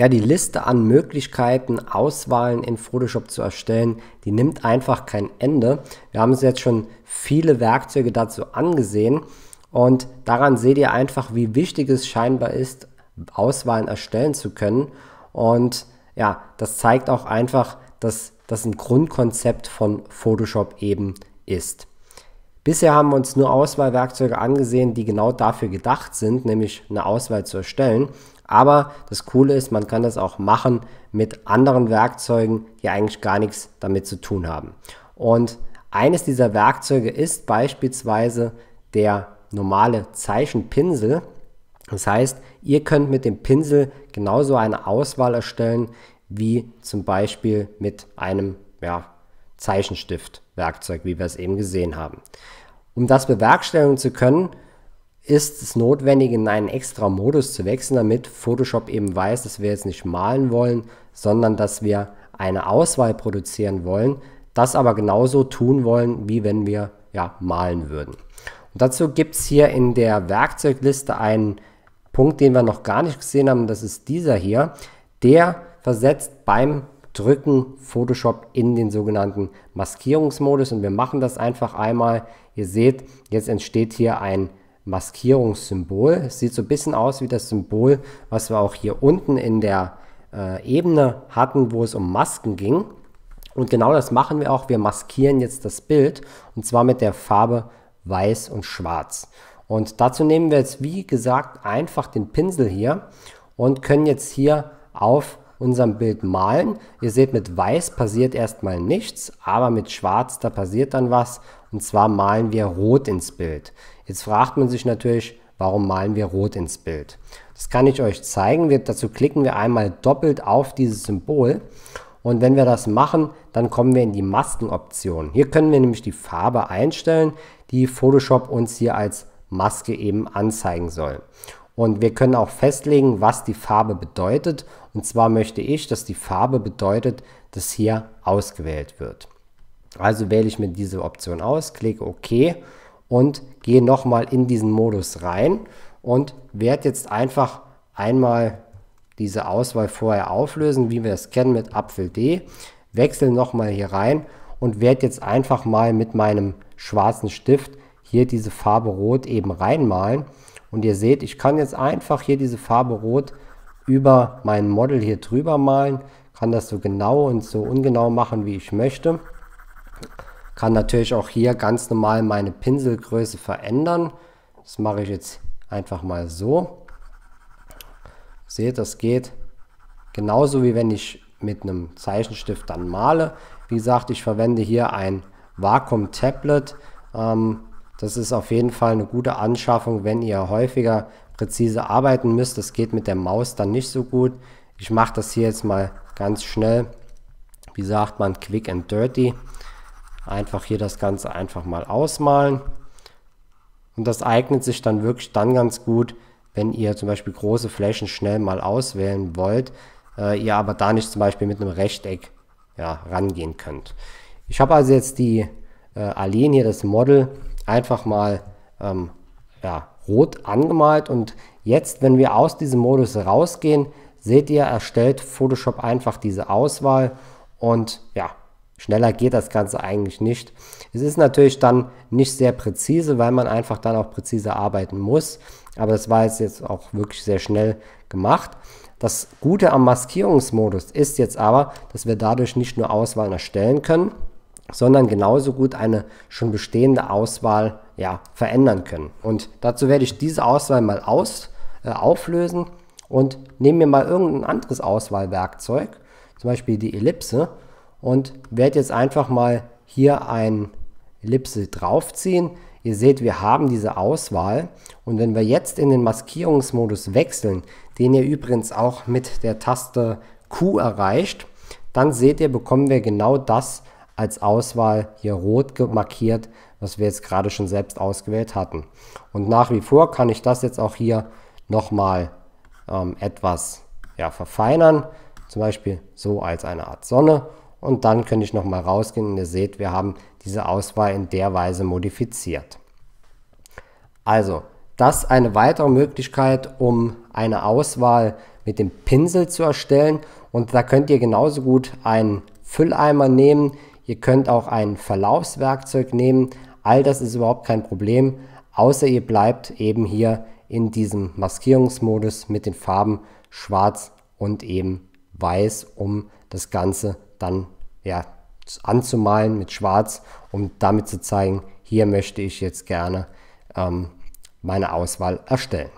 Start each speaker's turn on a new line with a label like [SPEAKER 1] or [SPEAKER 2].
[SPEAKER 1] Ja, die Liste an Möglichkeiten, Auswahlen in Photoshop zu erstellen, die nimmt einfach kein Ende. Wir haben uns jetzt schon viele Werkzeuge dazu angesehen und daran seht ihr einfach, wie wichtig es scheinbar ist, Auswahlen erstellen zu können. Und ja, das zeigt auch einfach, dass das ein Grundkonzept von Photoshop eben ist. Bisher haben wir uns nur Auswahlwerkzeuge angesehen, die genau dafür gedacht sind, nämlich eine Auswahl zu erstellen. Aber das Coole ist, man kann das auch machen mit anderen Werkzeugen, die eigentlich gar nichts damit zu tun haben. Und eines dieser Werkzeuge ist beispielsweise der normale Zeichenpinsel. Das heißt, ihr könnt mit dem Pinsel genauso eine Auswahl erstellen, wie zum Beispiel mit einem ja, Zeichenstift-Werkzeug, wie wir es eben gesehen haben. Um das bewerkstelligen zu können, ist es notwendig, in einen extra Modus zu wechseln, damit Photoshop eben weiß, dass wir jetzt nicht malen wollen, sondern dass wir eine Auswahl produzieren wollen, das aber genauso tun wollen, wie wenn wir ja, malen würden. Und dazu gibt es hier in der Werkzeugliste einen Punkt, den wir noch gar nicht gesehen haben, das ist dieser hier. Der versetzt beim Drücken Photoshop in den sogenannten Maskierungsmodus und wir machen das einfach einmal. Ihr seht, jetzt entsteht hier ein Maskierungssymbol. Es sieht so ein bisschen aus wie das Symbol, was wir auch hier unten in der äh, Ebene hatten, wo es um Masken ging. Und genau das machen wir auch. Wir maskieren jetzt das Bild und zwar mit der Farbe Weiß und Schwarz. Und dazu nehmen wir jetzt, wie gesagt, einfach den Pinsel hier und können jetzt hier auf unserem Bild malen. Ihr seht, mit Weiß passiert erstmal nichts, aber mit Schwarz, da passiert dann was. Und zwar malen wir Rot ins Bild. Jetzt fragt man sich natürlich, warum malen wir Rot ins Bild? Das kann ich euch zeigen. Wir, dazu klicken wir einmal doppelt auf dieses Symbol. Und wenn wir das machen, dann kommen wir in die Maskenoption. Hier können wir nämlich die Farbe einstellen, die Photoshop uns hier als Maske eben anzeigen soll. Und wir können auch festlegen, was die Farbe bedeutet. Und zwar möchte ich, dass die Farbe bedeutet, dass hier ausgewählt wird. Also wähle ich mir diese Option aus, klicke OK und gehe nochmal in diesen Modus rein und werde jetzt einfach einmal diese Auswahl vorher auflösen, wie wir es kennen mit Apfel D. Wechsle nochmal hier rein und werde jetzt einfach mal mit meinem schwarzen Stift hier diese Farbe Rot eben reinmalen. Und ihr seht, ich kann jetzt einfach hier diese Farbe Rot über mein Model hier drüber malen. Kann das so genau und so ungenau machen, wie ich möchte. Kann natürlich auch hier ganz normal meine Pinselgröße verändern. Das mache ich jetzt einfach mal so. Seht, das geht genauso wie wenn ich mit einem Zeichenstift dann male. Wie gesagt, ich verwende hier ein Vakuum Tablet. Ähm, das ist auf jeden Fall eine gute Anschaffung, wenn ihr häufiger präzise arbeiten müsst. Das geht mit der Maus dann nicht so gut. Ich mache das hier jetzt mal ganz schnell. Wie sagt man, quick and dirty. Einfach hier das Ganze einfach mal ausmalen. Und das eignet sich dann wirklich dann ganz gut, wenn ihr zum Beispiel große Flächen schnell mal auswählen wollt, äh, ihr aber da nicht zum Beispiel mit einem Rechteck ja, rangehen könnt. Ich habe also jetzt die äh, Aline hier, das Model, einfach mal ähm, ja, rot angemalt und jetzt, wenn wir aus diesem Modus rausgehen, seht ihr, erstellt Photoshop einfach diese Auswahl und ja, schneller geht das Ganze eigentlich nicht. Es ist natürlich dann nicht sehr präzise, weil man einfach dann auch präzise arbeiten muss, aber das war jetzt auch wirklich sehr schnell gemacht. Das Gute am Maskierungsmodus ist jetzt aber, dass wir dadurch nicht nur Auswahlen erstellen können, sondern genauso gut eine schon bestehende Auswahl ja, verändern können. Und dazu werde ich diese Auswahl mal aus, äh, auflösen und nehme mir mal irgendein anderes Auswahlwerkzeug, zum Beispiel die Ellipse, und werde jetzt einfach mal hier ein Ellipse draufziehen. Ihr seht, wir haben diese Auswahl und wenn wir jetzt in den Maskierungsmodus wechseln, den ihr übrigens auch mit der Taste Q erreicht, dann seht ihr, bekommen wir genau das, als Auswahl hier rot markiert, was wir jetzt gerade schon selbst ausgewählt hatten. Und nach wie vor kann ich das jetzt auch hier nochmal ähm, etwas ja, verfeinern, zum Beispiel so als eine Art Sonne. Und dann könnte ich nochmal rausgehen und ihr seht, wir haben diese Auswahl in der Weise modifiziert. Also, das eine weitere Möglichkeit, um eine Auswahl mit dem Pinsel zu erstellen. Und da könnt ihr genauso gut einen Fülleimer nehmen. Ihr könnt auch ein Verlaufswerkzeug nehmen. All das ist überhaupt kein Problem, außer ihr bleibt eben hier in diesem Maskierungsmodus mit den Farben schwarz und eben weiß, um das Ganze dann ja, anzumalen mit schwarz, um damit zu zeigen, hier möchte ich jetzt gerne ähm, meine Auswahl erstellen.